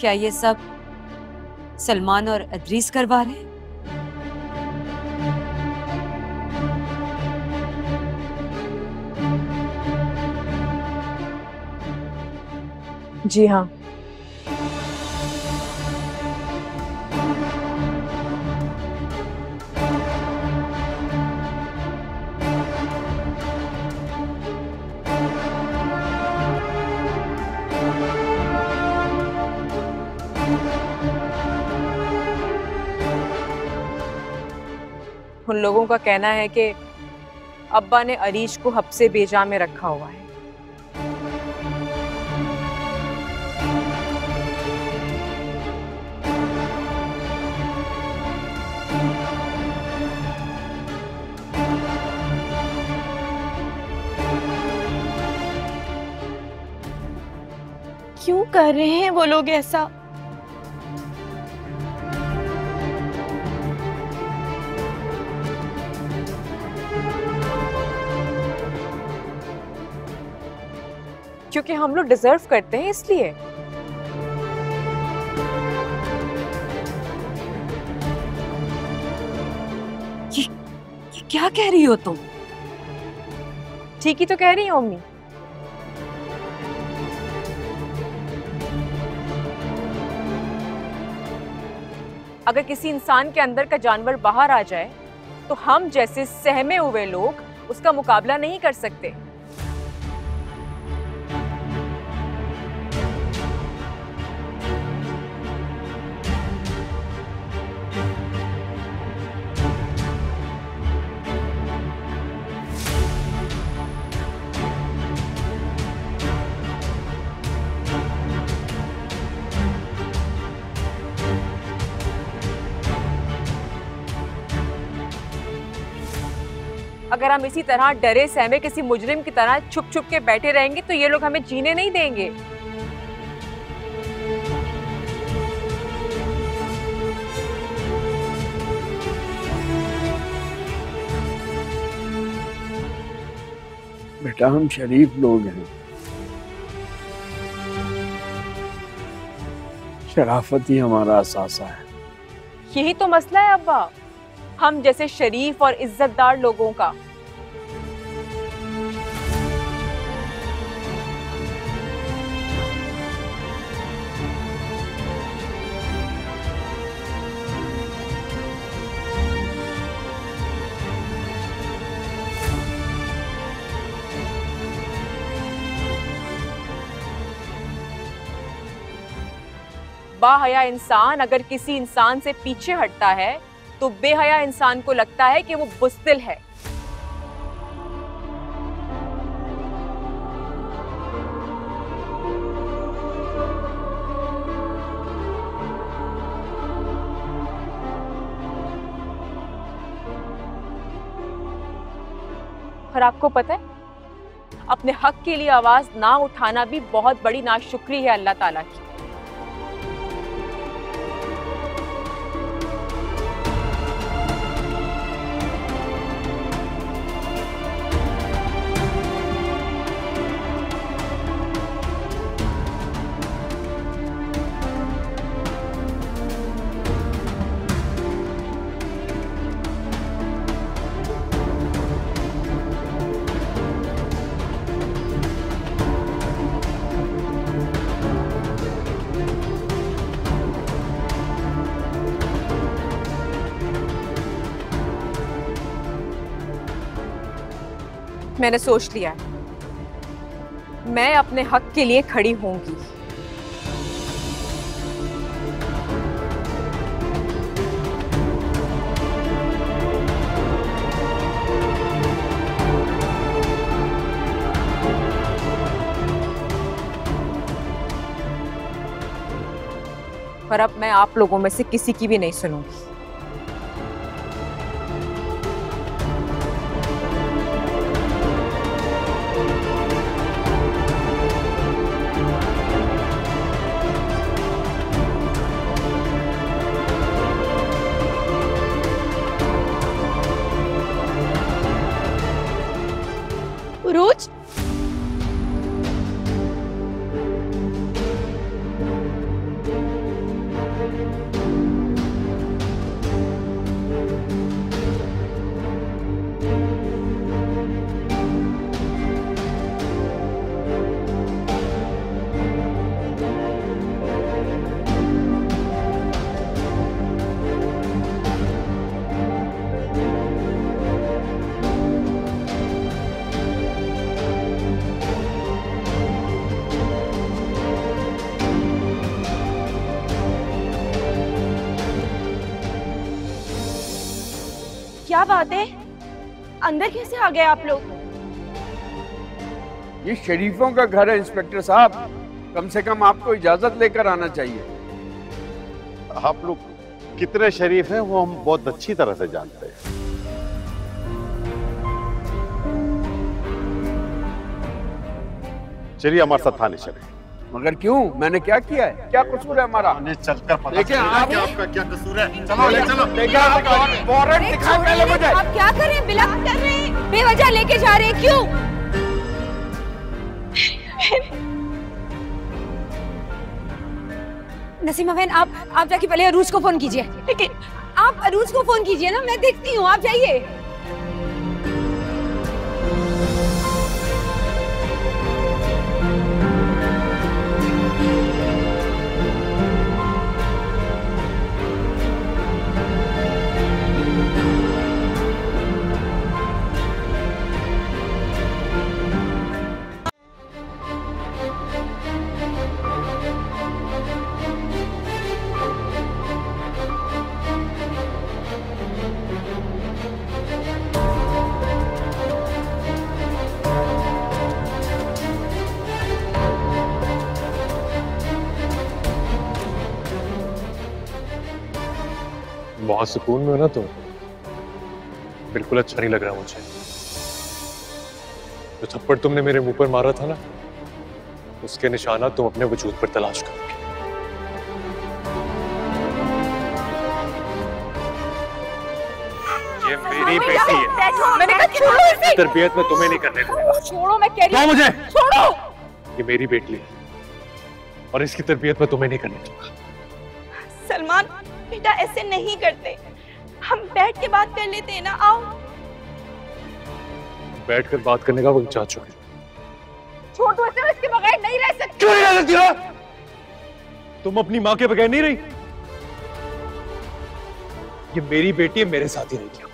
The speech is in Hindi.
क्या ये सब सलमान और अदरीस करवा रहे जी हाँ। उन लोगों का कहना है कि अब्बा ने अरीश को हफ्से बेजा में रखा हुआ है। क्यों कर रहे हैं वो लोग ऐसा? क्योंकि हम लोग डिजर्व करते हैं इसलिए। ये क्या कह रही हो तुम? ठीक ही तो कह रही हो, अम्मी। अगर किसी इंसान के अंदर का जानवर बाहर आ जाए तो हम जैसे सहमे हुए लोग उसका मुकाबला नहीं कर सकते। अगर हम इसी तरह डरे सहमे किसी मुजरिम की तरह छुप छुप के बैठे रहेंगे तो ये लोग हमें जीने नहीं देंगे। बेटा हम शरीफ लोग हैं। शराफत ही हमारा असासा है। यही तो मसला है अब्बा। हम जैसे शरीफ और इज्जतदार लोगों का। बाहया इंसान अगर किसी इंसान से पीछे हटता है तो बेहया इंसान को लगता है कि वो बुस्तिल है। और आपको पता है, अपने हक के लिए आवाज़ ना उठाना भी बहुत बड़ी नाशुक्री है अल्लाह ताला की। मैंने सोच लिया है। मैं अपने हक के लिए खड़ी होंगी पर अब मैं आप लोगों में से किसी की भी नहीं सुनूँगी। क्या बात है? अंदर कैसे आ गए आप लोग? ये शरीफों का घर है इंस्पेक्टर साहब। कम से कम आपको इजाज़त लेकर आना चाहिए। आप लोग कितने शरीफ हैं वो हम बहुत अच्छी तरह से जानते हैं। चलिए हमारे साथ थाने चले। मगर क्यों? मैंने क्या किया है? क्या कसूर है हमारा? चलकर पता देखिए, आप- कि आपका क्या कसूर है? चलो ले चलो। देखिए, आप वारंट पहले मुझे। आप क्या कर रहे हैं? बिला कर रहे हैं? बेवजह लेके जा रहे हैं? क्यों? नसीमा बहन आप आप जाके पहले अरूज को फ़ोन कीजिए। लेकिन आप अरूज को फ़ोन कीजिए ना मैं देखती हूँ आप जाइए। बहुत सुकून में हो ना तुम बिल्कुल अच्छा नहीं लग रहा मुझे। जो थप्पड़ तुमने मेरे मुँह पर मारा था ना उसके निशाना तुम अपने वजूद पर तलाश करोगे। ये मेरी बेटी है। मैंने कहा छोड़ो इसे। तरबियत में तुम्हें नहीं करने दूँगा। छोड़ो मैं कह रही हूँ। मुझे। छोड़ो। ये मेरी बेटी है और इसकी तरबियत में तुम्हें नहीं करने दूँगा। बेटा ऐसे नहीं करते। हम बैठ के बात कर लेते हैं ना आओ। बैठ कर बात करने का वक्त जा चुके छोटू मैं इसके बगैर नहीं रह सकते। क्यों नहीं रह सकती हो? तुम अपनी माँ के बगैर नहीं रही? ये मेरी बेटी है मेरे साथ ही रहेगी।